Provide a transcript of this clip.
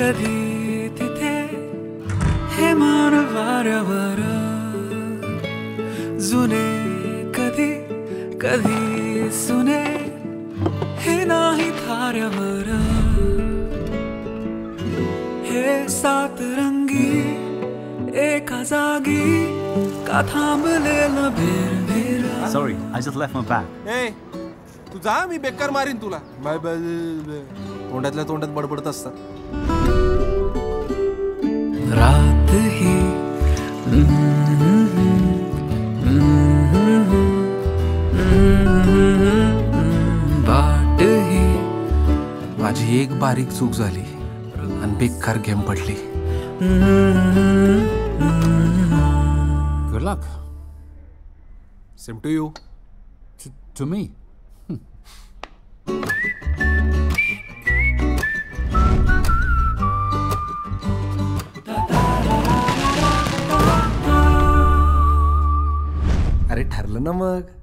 कधी तिथे हे मान वाऱ्यावर जुने कधी कधी सुने हे नाही थाऱ्यावर हे सात रंगी एका जागी का थांबलेलं भेर भेर Sorry, I just left my bag. ए तू जा मी बेकार मारीन तुला. बाय बाय तोंडातल्या तोंडात बडबडत असतात. रात ही. बाट ही. माझी एक बारीक चूक झाली आणि बेकार गेम पडली. Good luck same to you To, to ठरलं ना मग?